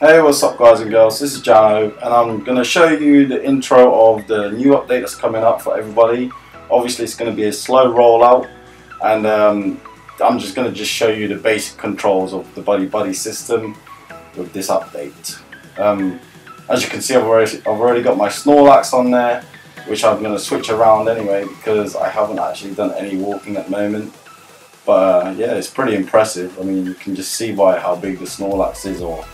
Hey, what's up guys and girls? This is Jano and I'm going to show you the intro of the new update that's coming up for everybody. Obviously it's going to be a slow rollout and um, I'm just going to just show you the basic controls of the Buddy Buddy system with this update. Um, as you can see I've already, I've already got my Snorlax on there which I'm going to switch around anyway because I haven't actually done any walking at the moment. But uh, yeah, it's pretty impressive. I mean, you can just see by how big the Snorlax is or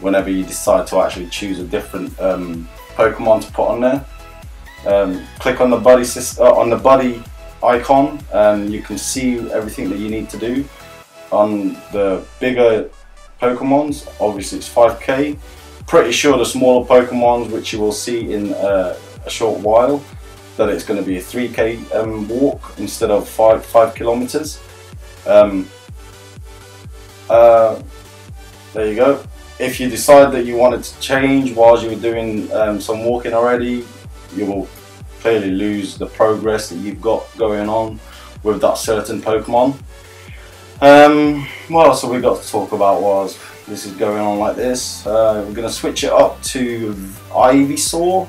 whenever you decide to actually choose a different um, Pokemon to put on there. Um, click on the buddy uh, on the buddy icon and you can see everything that you need to do. On the bigger Pokemons, obviously it's 5k. Pretty sure the smaller Pokemons, which you will see in uh, a short while, that it's going to be a 3k um, walk instead of 5, five kilometers. Um, uh, there you go if you decide that you wanted to change while you were doing um, some walking already, you will clearly lose the progress that you've got going on with that certain Pokemon. Um, what else have we got to talk about was this is going on like this. Uh, we're going to switch it up to Ivysaur.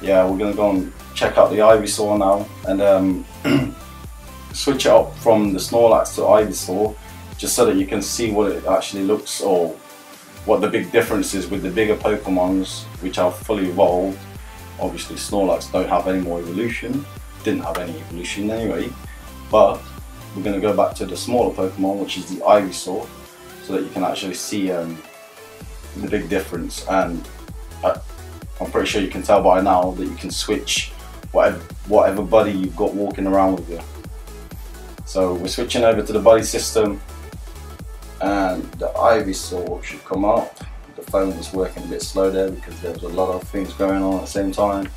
Yeah, we're going to go and check out the Ivysaur now and um, switch it up from the Snorlax to Ivysaur just so that you can see what it actually looks or what the big difference is with the bigger Pokemons, which are fully evolved. Obviously Snorlax don't have any more evolution, didn't have any evolution anyway, but we're going to go back to the smaller Pokemon, which is the Ivysaur, so that you can actually see um, the big difference. And I, I'm pretty sure you can tell by now that you can switch whatever, whatever buddy you've got walking around with you. So we're switching over to the buddy system and the Ivysaur should come up. The phone was working a bit slow there because there was a lot of things going on at the same time.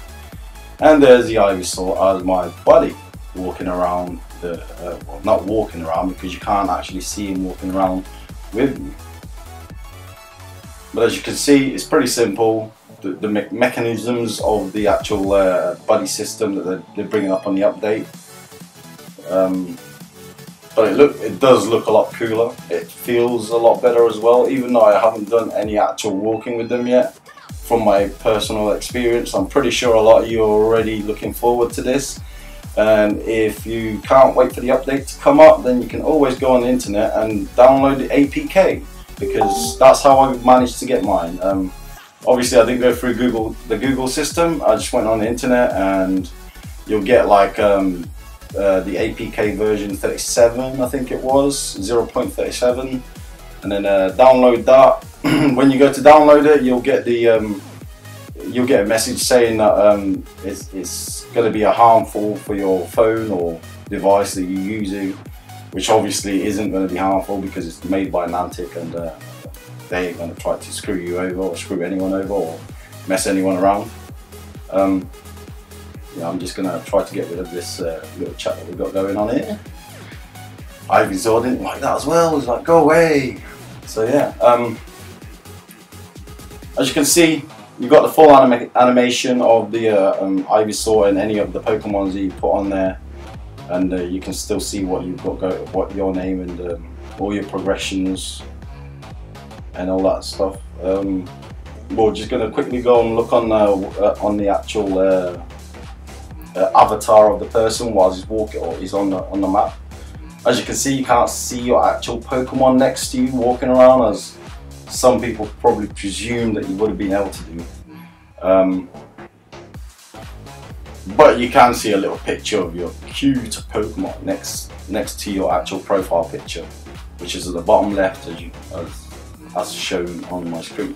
And there's the ivy Ivysaur as my buddy walking around the, uh, well not walking around because you can't actually see him walking around with me. But as you can see, it's pretty simple. The, the me mechanisms of the actual uh, buddy system that they're, they're, bringing up on the update um, but it look it does look a lot cooler. It feels a lot better as well, even though I haven't done any actual walking with them yet. From my personal experience, I'm pretty sure a lot of you are already looking forward to this. And if you can't wait for the update to come up, then you can always go on the internet and download the APK because that's how I managed to get mine. Um, obviously, I didn't go through Google the Google system. I just went on the internet and you'll get like um, uh, the APK version 37, I think it was, 0.37, and then uh, download that. when you go to download it, you'll get the um, you'll get a message saying that um, it's, it's going to be a harmful for your phone or device that you're using, which obviously isn't going to be harmful because it's made by Niantic and uh, they are going to try to screw you over or screw anyone over or mess anyone around. Um, yeah, I'm just gonna try to get rid of this uh, little chat that we've got going on here. Ivysaur didn't like that as well, He's like, go away. So yeah, um, as you can see, you've got the full anima animation of the uh, um, Ivysaur and any of the Pokemons that you put on there. And uh, you can still see what you've got, go what your name and um, all your progressions and all that stuff. Um, we're just going to quickly go and look on, uh, on the actual uh, avatar of the person while he's walking or he's on the, on the map. As you can see, you can't see your actual Pokemon next to you walking around as some people probably presume that you would have been able to do. Um, but you can see a little picture of your cute Pokemon next next to your actual profile picture, which is at the bottom left as, you, as, as shown on my screen.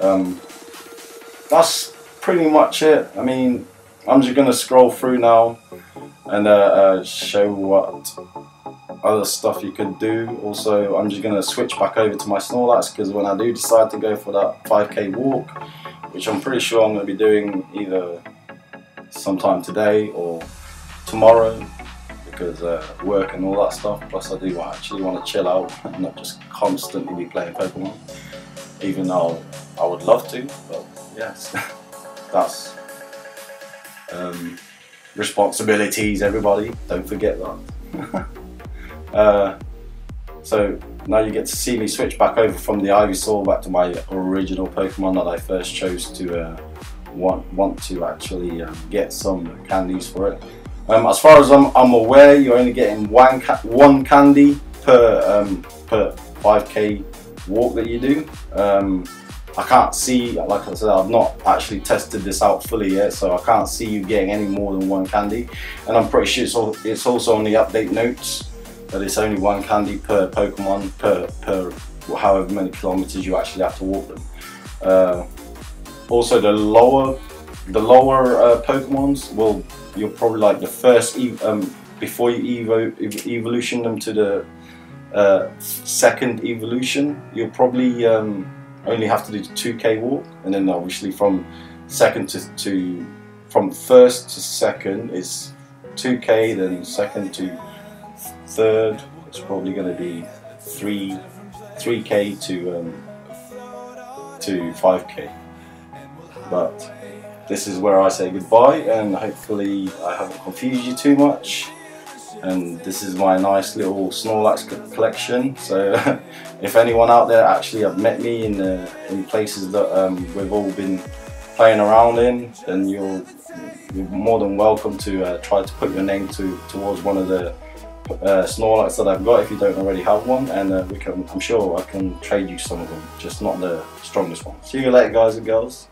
Um, that's pretty much it. I mean, I'm just going to scroll through now and uh, uh, show what other stuff you can do. Also, I'm just going to switch back over to my Snorlax because when I do decide to go for that 5k walk, which I'm pretty sure I'm to be doing either sometime today or tomorrow because uh, work and all that stuff. Plus, I do actually want to chill out and not just constantly be playing Pokemon, even though I would love to. But yes, that's um, responsibilities, everybody, don't forget that. uh, So now you get to see me switch back over from the Ivysaur back to my original Pokemon that I first chose to uh, want want to actually um, get some candies for it. Um, as far as I'm, I'm, aware, you're only getting one ca one candy per um, per 5k walk that you do. I can't see, like I said, I've not actually tested this out fully yet, so I can't see you getting any more than one candy. And I'm pretty sure it's, all, it's also on the update notes that it's only one candy per Pokemon per, per however many kilometers you actually have to walk them. Uh, also, the lower the lower uh, Pokemons will you're probably like the first um, before you evo evolution them to the uh, second evolution. You'll probably um, only have to do the 2k walk and then obviously from second to, to from first to second is 2k then second to third it's probably going to be 3 3k to um, to 5k but this is where I say goodbye and hopefully I haven't confused you too much and this is my nice little Snorlax collection so if anyone out there actually have met me in the, in places that um, we've all been playing around in then you're, you're more than welcome to uh, try to put your name to towards one of the uh, Snorlax that I've got if you don't already have one and uh, we can, I'm sure I can trade you some of them just not the strongest one. See you later guys and girls.